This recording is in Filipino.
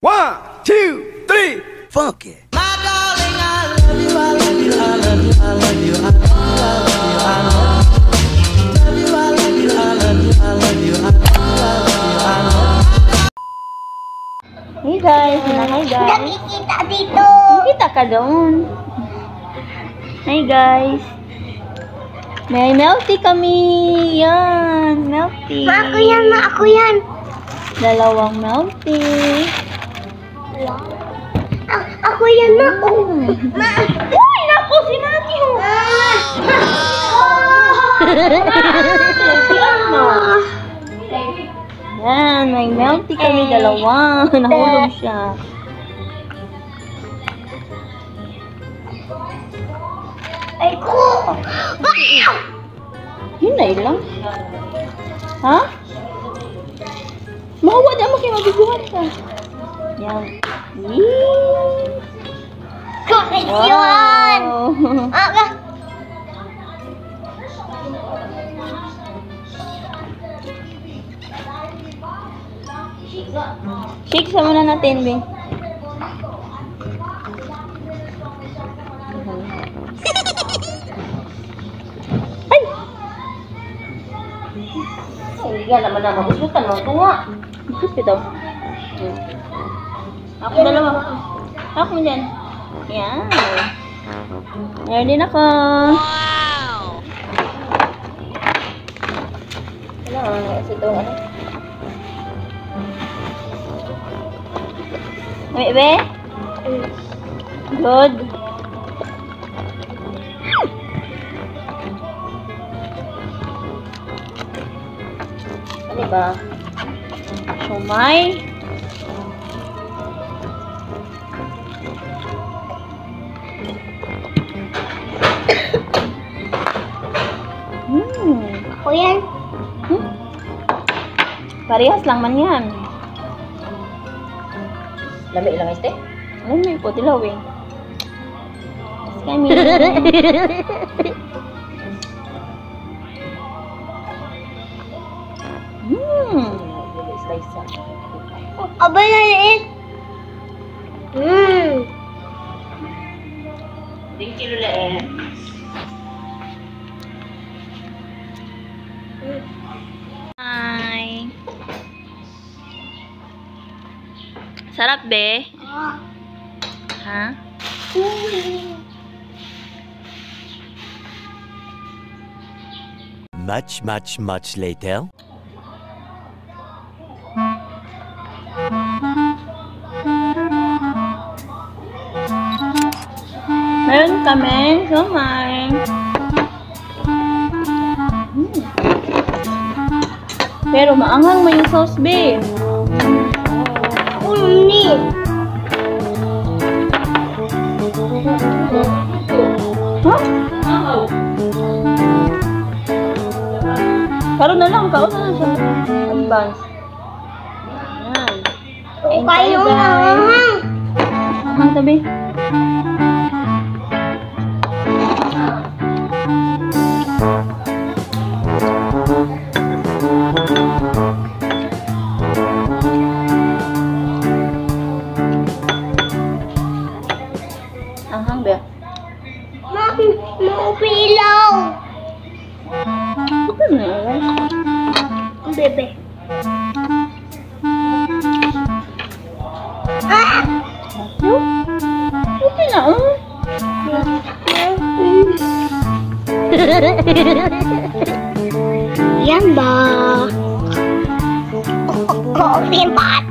One, two, three, funk it. Hey guys, hi guys. Nakikita dito. Kita ka doon. Hi guys. May melty kami. Yan, melty. Ma, ako yan, ma, ako yan. Dalawang melty. A- ako yan, ma. Oh. Ma. Uy, naku, si Matthew. Ah. Yan, may melty kami dalawa. Nahulog siya. Ay ko. Ah! Yun na lang. Ha? Mawa na mo kayo mabiguan ka. Yan. Yee! Koneksyon. Wow. Ah, Shake sa muna natin, Bing. Ay! Ay, yan naman na mabusutan mo. Tunga. Ikot ka daw. Ako dalawa. Ako dyan. Yan. Meron din ako. Ano, ano, kasi ito, ano? Wait, be? Good. Ano ba? Shumay. Hmm. Ako yan. Hmm? Parehas lang man yan. Lami lang, este? May po dilawin? Kami. Hmm. Abay na liit. Hmm. Thank you, Lulae. Sarap be? Ha? Much, much, much later. Meron kami sumay. Hmm. Pero maanghang may sauce be. Karoon na lang, kaon na lang siya. Advance. Yan. Kain tayo, Kayo na. Ang tabi. Ma, maupilaw. Ito na yun. Bebe. Ah! Okay na, oh. Yan ba? Coffee bata.